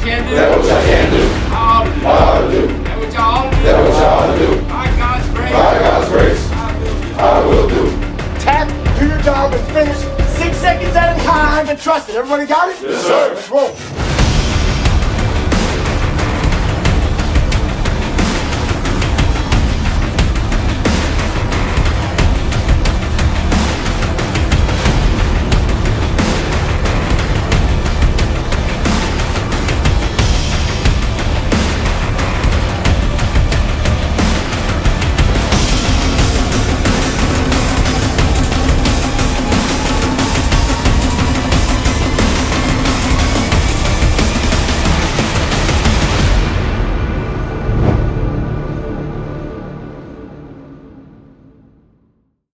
can do. That which I can do. I ought to do. I ought to do. That which I ought to do. That which I ought to do. By God's grace. By God's grace. I will do. I will do. Tap, do your job, and finish six seconds at a time, and trust it. Everybody got it? Yes, sir. Let's roll.